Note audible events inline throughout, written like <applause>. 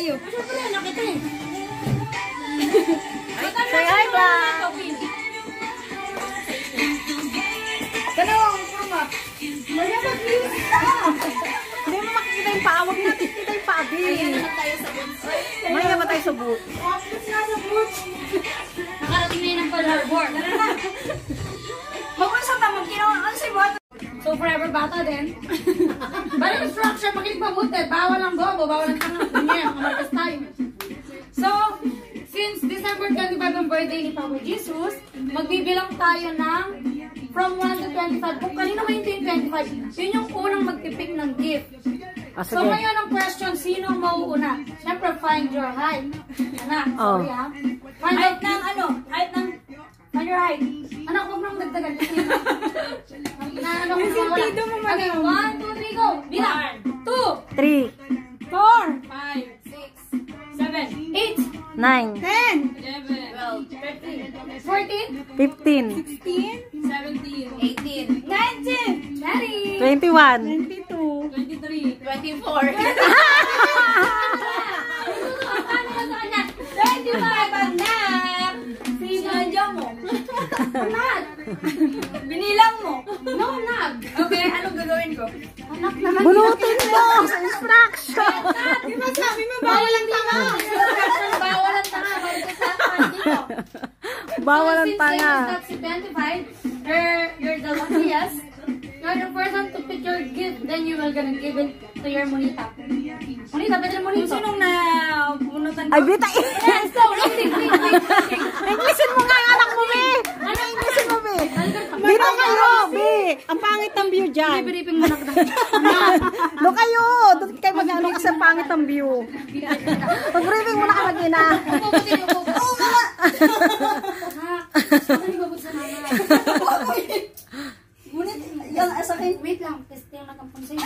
tayo. Eh. <laughs> Say hi, Blang. Tanong, mama. Maya mag-news ka. Hindi mo makikita yung paa. Huwag mo nakikita yung paa, babe. Ayan naman tayo sa boots. Maya ba tayo sa boot? Nakarating na yun ang Pearl Harbor. Huwag mo sa tamang ginawa. Ano sa'yo? So forever bata din. <laughs> Bali mabuti. Bawal ang bobo, bawal ang tanong. Ganyan, kamarkas tayo. So, since December 25 ang birthday ni Papa Jesus, magbibilang tayo ng from 1 to 25. Kung kanino ba yung 25, yun yung unang magpipik ng gift. Ah, So ngayon ang question, sino mauuna? Siyempre, find your height. Anak, Oh. sorry ha. Find Height out ng ano? Height ng... Find your height. Anak, huwag nang dagdagan. <laughs> Na ano Yung sentido mo, Okay, one, two, three, go. Bilang. Two, Three, four, Five. Six. Seven. eight, nine, ten, Eleven. Twelve. Thirteen. fourteen, fifteen, sixteen, Seventeen. Eighteen. nineteen, twenty. twenty-one. Twenty-three. Twenty-four. <laughs> Ano ba sa kanya? Twenty-five, anak. Sinadya mo. Anak. Binilang mo. No, anak. Okay, anong gagawin ko? Anak naman. Bunutin mo sa instruction. Di ba sabi mo, bawal ang tanga. Bawal ang tanga. Bawal ang tanga. Since that's 25, you're, you're the luckiest. You're the first one to pick your gift, then you will gonna give it to your monita. Monita, pwede na monita. Sinong na punutan ko? Ay, bita. Wait, wait. Inglesin mo nga yung anak mo, be. Ano Inglesin mo, be? Dito kayo, be. Ang pangit ng view dyan. Piriping mo na. Doon kayo. Doon kayo mag-ano kasi ang pangit ng view. Mag-briefing muna ka mag-ina. <laughs> Oo, mga! <laughs> Anak, ano yung babot sa nanay? Ngunit, yan, sa akin. Wait lang, testing lang ang pansin.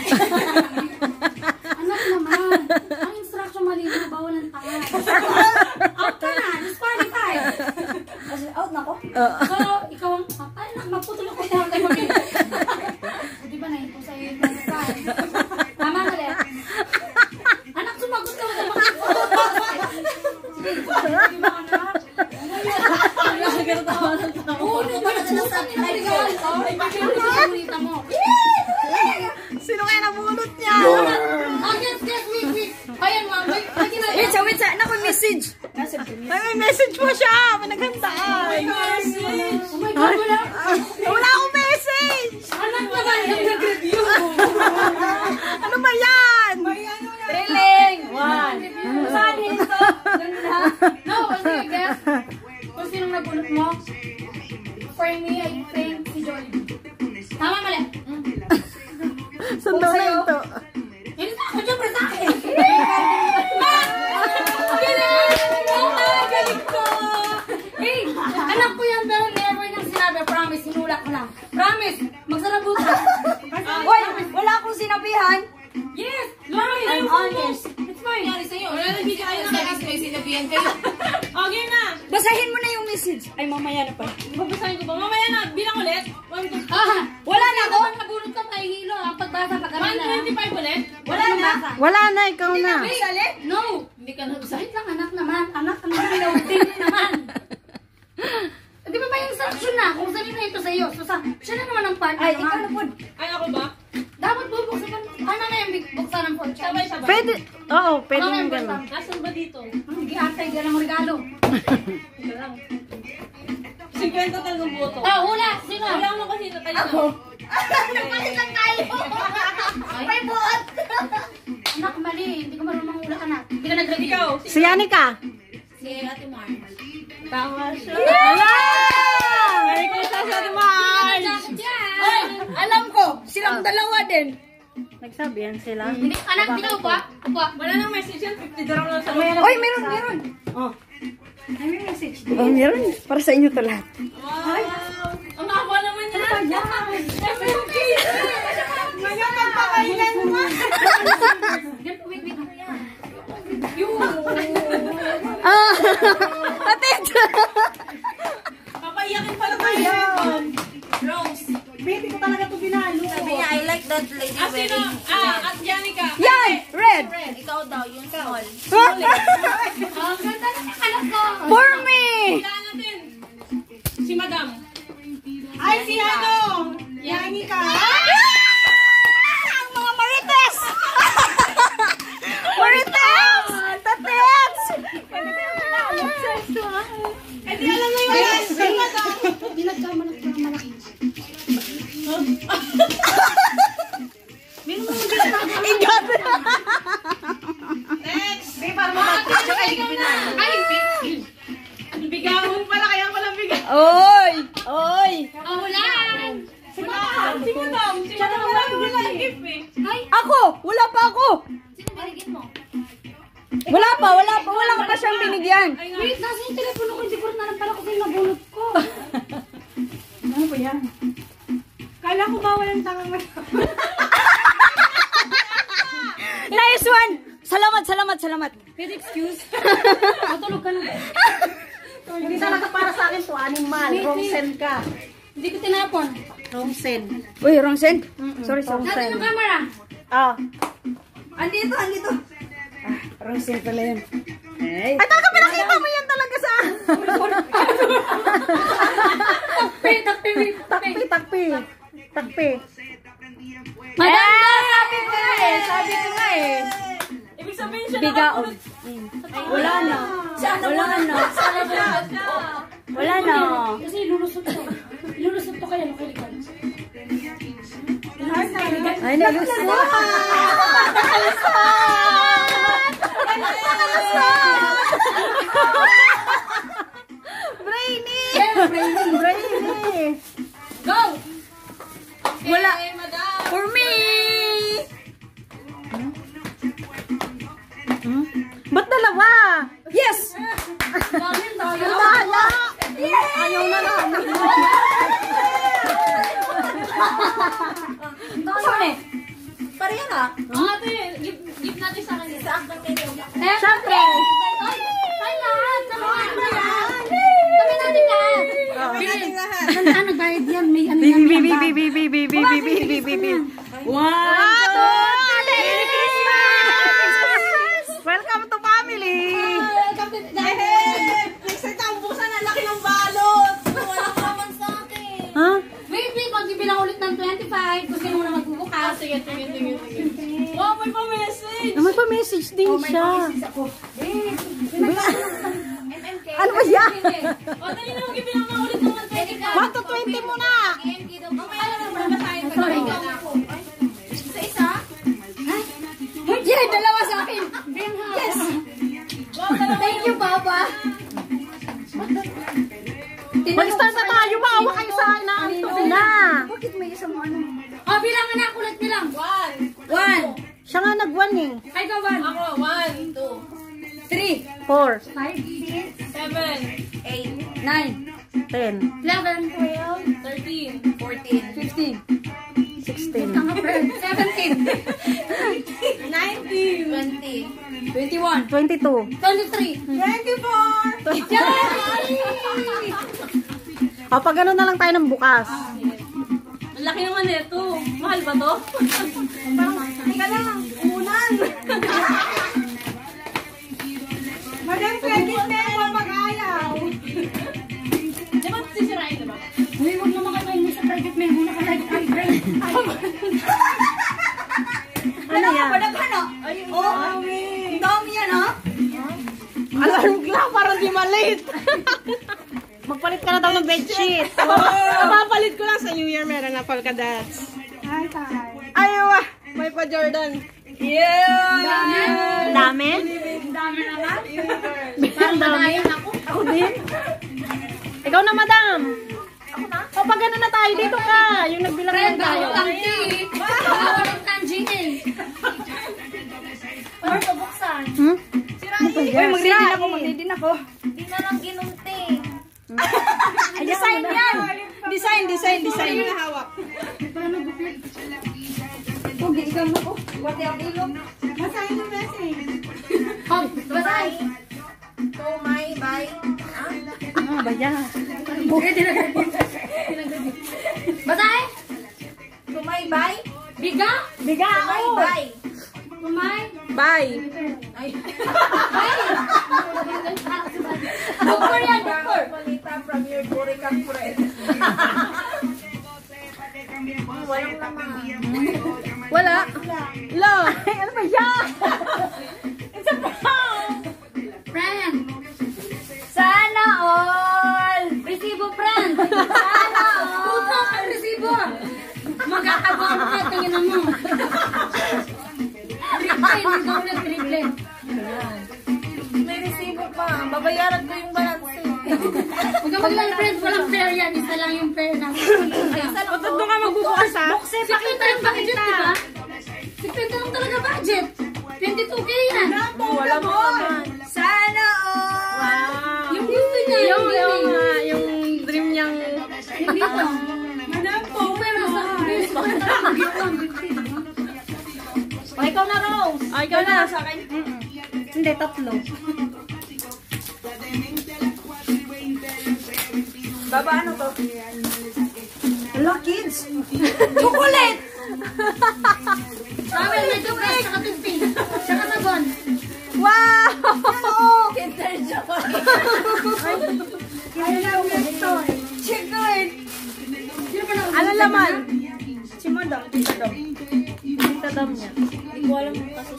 Anak naman, ang instruction malinaw, bawal ang tanga. Out ka na, disqualified. Kasi out na ko. So, ikaw ang, ah, ay, nak, maputol ako sa hanggang mag Di ba na ito sa'yo yung pangasahan? Tama na rin. Anak, sumagot ka wala bang Sige, di ba anak? Oo, di ba? Oh. Sino kaya nabulot niya? Ah, yes, yes, wait, wait. Ayan, ma'am. Wait, naku, message. Ay, may message mo siya. Pinaghandaan. Oh my God, wala. Wala akong message. Anak naman yung nag-review. Ano ba yan? Thrilling. One. Saan ito? No, kasi guess. Kung sinong nabulot mo? For me, I think si Jollibee. Tama, mali. <laughs> Sundo na ito. Hindi na ako, syempre sa akin. Galing! Oh my, galing ko! Hey, anak ko yan, pero never niyang sinabi. Promise, sinulak ko lang. Promise, magsarabot ka. Hoy, wala akong sinabihan. Yes! Promise, I'm honest. It's fine. Nangyari sa'yo. Wala nang hindi kayo sa may sinabihan kayo. <laughs> Okay na. Basahin mo na yung message. Ay, mamaya na pa. Babasahin ko ba? Mamaya na. Bilang ulit. One, two, Ah, Wala na ako. Nabulot ka, mahihilo. Ang pagbasa pa kami na. 125 ulit. Wala na. Wala na, ikaw na. Wait, ulit? No. Hindi ka nabasa. Wait lang, anak naman. Anak naman. Pinautin naman. <laughs> Di ba may instruction na kung saan na ito sa iyo? So, sa, siya na naman ang partner. Ay, ikaw na po. Ay, ako ba? Dapat bubuksan ka. Ano na yung buksan ng fortune? Sabay, sabay. Pwede. Oo, pwede Ano yung gano'n. Nasaan ba dito? Hindi antay ka ng regalo. Ito lang. 50 talagang boto. Ah, hula. Sino? Wala mo kasi na tayo. Ako. <laughs> Napalit lang tayo. May buot. Anak, mali. Hindi ko marunong hula anak. Hindi ka nag-review. Ikaw. Si Yanika. Si Ate Mar. Tama siya. Wala! Merry Christmas, Ate Marge! Diyan. Alam silang dalawa din. Nagsabi yan sila. Hindi, anak, hindi ka upa. Upa. Wala nang message yan. 50 darang lang sa Oy, meron, meron. Oh. Ay, may message. Oh, meron. Para sa inyo to lahat. Wow! Ang haba naman yan. Ano Ngayon, magpakailan mo. Wait, wait, wait. Ah! <laughs> alam mo yun. Yes, si madam. Dinagkamalak ko ng malaki. Ba yan? Kala ko ba walang tangang <laughs> Nice one! Salamat, salamat, salamat. Pwede excuse? <laughs> Matulog ka na. Hindi talaga para sa akin to, animal. Wrong send ka. Hindi ko tinapon. Wrong send. Uy, wrong send. Sorry, sorry. Nasaan yung camera? Ah, Andito, andito. wrong send pala yun. Ay, talaga pinakita mo yan talaga sa... <laughs> Takpi, takpi, takpi. Maganda! sabi ko nga eh. Sabi ko nga eh. Ibig sabihin siya Bigaon. Wala na. Wala na. Wala na. Kasi lulusot ko. Lulusot ko kaya nakalikan. Ay, nalusot. Brainy! Brainy, brainy. Go! Wala. Siya. MMK. Ano ba yan? O, dali na, magbibilang na ulit ng 25. 1 to 20 muna! Naman. Sorry. Isa-isa? Yeah, dalawa sa akin. Yes. Thank you, Papa. Mag-start na tayo, maawa kayo sa inaanto na. Bakit may isang ano? Oh, bilangan na. Kulat bilang. One. One. Siya nga nag-one eh. Ay, ka one. Ako, one, two, Three. 4, Five. seven, Eight. Nine. 10, Eleven. Twelve. thirteen, Fourteen. Fifteen. 16. Tanga, friend. Seventeen. <laughs> nineteen, Twenty. Twenty-one. 22. Twenty-three. 24. O, pag gano'n na lang tayo ng bukas. Ang laki naman nito. Mahal ba to? Teka lang, unan. Madam, credit na yung pag ayaw. Di ba sisirain na ba? Uy, huwag naman kayo mahinig sa private mail. Muna ka like, ay, friend. Ano yan? Ayun oh, Ang dami yan, ha? Alarm clock, parang di malate. Magpalit ka na daw ng bedsheet. <laughs> Papalit ko lang sa New Year, meron na polka dots. Hi, Tay. Ayaw ah, may pa Jordan. Yeah! Dami? Dami naman. Ang dami. Ako. Ako din. Ikaw na, madam. Ako na? O, pag na tayo, dito ka. Yung nagbilang Friend, lang tayo. bawal tangki. Bawal ang tanji eh. Or pabuksan. Hmm? Uy, magre din ako, magre din ako. Di na lang ginunting. Design yan. Design, design, design. Paano gupit? Huwag ikaw mo. Wati ang ilong. Basahin yung message. Hop, basay. To my bye. Ah? Ano ba yan? Basay. bay. Biga? Biga Tumay, ako. bay. Tumay? Bye. Doktor yan, doktor. Palita from your Burican friend. Walang laman. Wala. Lo. <laughs> ano ba yan? <laughs> It's a prank. Friend. Sana all. Resibo, friend. Sana all. Tutok ang resibo. Magkakabaw ka, tingin mo. Triple, hindi ka ulit triple. May resibo pa. Babayaran ko yung balance. Maglang friend, walang pair yan. Isa lang yung pair na. O, doon ka magbubukas ha? Si Kwenta lang budget, di ba? Si Kwenta lang talaga budget. 22K yan. Wala mo naman. Sana all. Wow. Yung gusto niya. Yung, yun yung, eh. ah, yung dream niyang... Hindi to. Madam po. Pero sa. O, ikaw na, Rose. Ah, ikaw na. Hindi, tatlo. Baba, ano to? Hello, kids. Chocolate! Sabi, may toothbrush, saka toothpaste, saka sabon. Wow! Kinder Joy. Sino pa na? Ano laman? Si Madam, Tita Dam. Tita Dam niya. Hindi ko alam kung kaso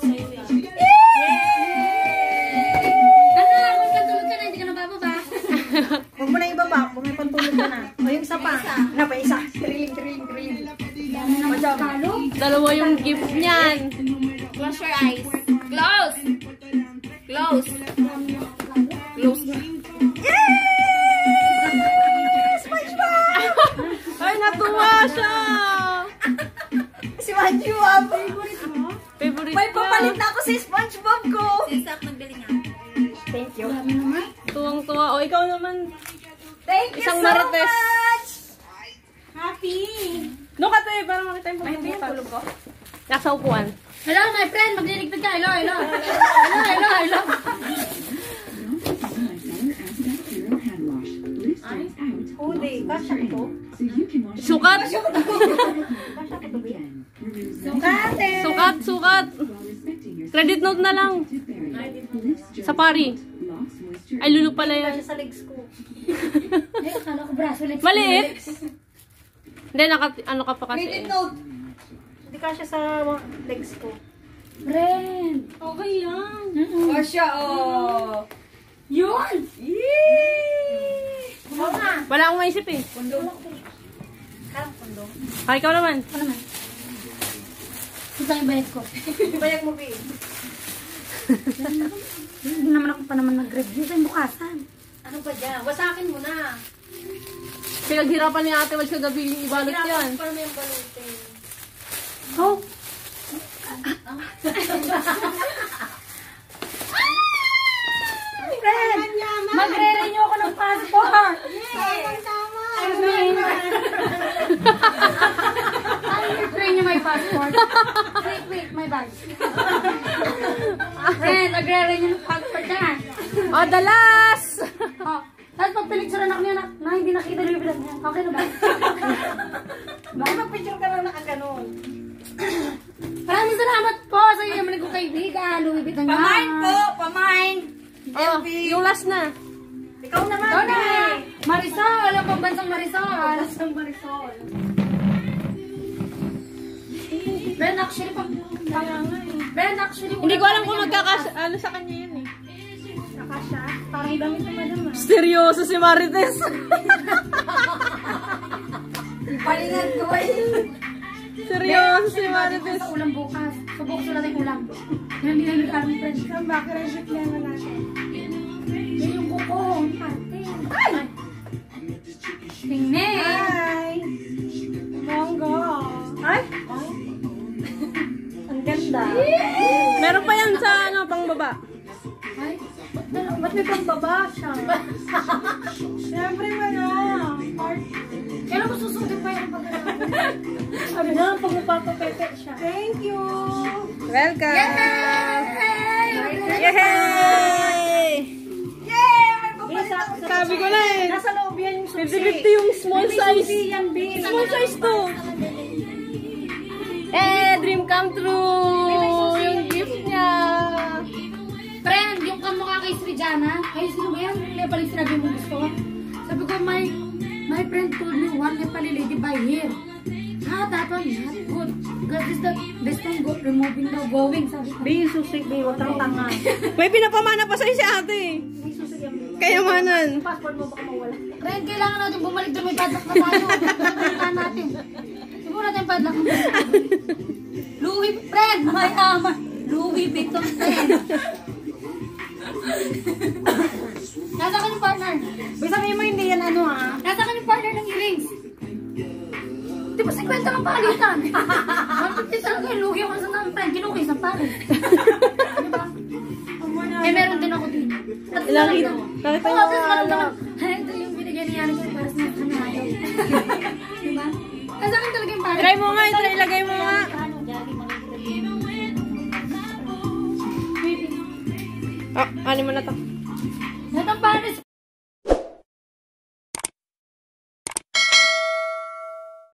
isa pa. Isa. Triling, triling, triling. Madam. Talo? Dalawa yung gift niyan. Close your eyes. Close. Close. Close na. Ay, natuwa siya! Si SpongeBob. Favorite May niya. papalit na ako sa SpongeBob ko. Sisak, nagdali nga. Thank you. Tuwang-tuwa. O, ikaw naman. Thank you Isang so marites. much. Happy! Doon ka tayo, para makita yung pagbubukas. ko? Nasa upuan. Hello, my friend, magliligtad ka. Hello, hello. Hello, hello, hello. Hindi, kasha ko. Sukat! Sukate. Sukat, sukat! Credit note na lang. Sa pari. Ay, lulu pala yan. sa legs ko. Ay, akala ko braso legs. Maliit? Hindi, naka, ano ka pa kasi. Credit note. Hindi kasha sa legs ko. Friend. Okay lang. Kasha, oh. Yun! Oo nga. Wala akong maisip eh. Pundo. Karang pundo. Ay, ikaw naman. Ano naman? Ito yung bayad ko. <laughs> Bayag mo, B. Hindi naman ako pa naman nag-review sa bukasan. Ano ba dyan? Wasakin mo na. Pinaghirapan ni ate Wals kagabi yung ibalot yan. Para may balutin. Oh! Friend! Magre-renew ako ng passport! Tama-tama. I mean, I renew my passport. Wait, wait, my bag. Friend, magre-renew ng passport yan. O, dalas! Oh, tapos pag pinicturean ako niya na, na hindi nakita yung bilang niya. Okay na ba? Bakit mag-picture ka lang nakaganon? Maraming salamat po sa iyo naman kong kaibigan. Louis Vuitton yan. Pamain po! Pamain! Oh, yung last na. Ikaw naman, Ikaw na! Marisol! Ang pambansang Marisol! Pambansang Marisol. Ben, actually, pag... Ben, actually... Hindi ko alam kung magkakas... Ano sa kanya yun eh. Nakasya. Parang ibang ito, madam. ah. Seryoso si Marites. Palingan ko eh. Seryoso si Marites. sa ulam bukas. Subok sila ng ulam. Yan din ang kami friends. Come back, recipe yan na natin. Yan yung. Ate. Ay! Tingnan. Hi! Bonggo. Ay! Ang ganda. Meron pa yan sa ano, pang baba. Ay, ba't may pambaba siya? Siyempre ba na? Kailan ko susundin pa yung pagkakaroon? Sabi <laughs> na, pag mapapapepe siya. Thank you! Welcome! Yay! Yay! Yay! Sabi ko na eh. Nasa loob yan yung susi. 50-50 yung small size. Small size to. Eh, dream come true! Kamukha kay Srijana, ay sino ba yan? Yung sinabi mo gusto ko. Sabi ko, my, my friend told me one Nepali lady by here. Ha, that one, not good. God is the best one go, removing the going. Sabi ko, Be, susik, be, huwag kang tanga. <laughs> May pinapamana pa sa'yo si ate. Kayamanan. Passport mo baka mawala. friend, kailangan natin bumalik doon. May padlock na tayo. Punta natin. Siguro natin yung padlock. Louis, friend, may ama. Louis Vuitton, friend. Nasa ka yung partner? Be, sabihin mo hindi yan ano ha. Nasa ka yung partner ng earrings? Di ba 50 lang palitan? 150 talaga yung lugi ako sa friend. Kinuha isang pare. Eh, meron din ako dito. At Ilang Oo, tapos meron wala? ito yung binigyan ni Yana ko para sa mga kanayo. Diba? Nasa akin talaga yung pare. Try mo nga, try ilagay mo nga. Ah, ano mo na to? Ito ang pares